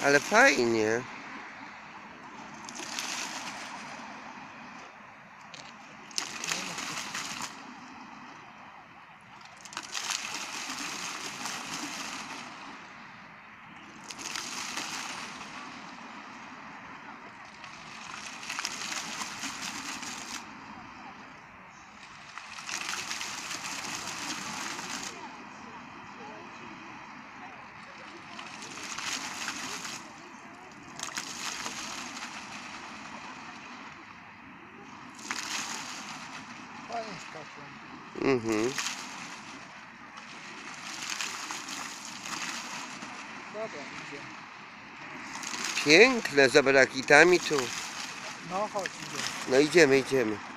Ale fajnie. Mhm. Dobra, idzie. Piękne, z obrakitami tu. No chodź, idzie. No idziemy, idziemy.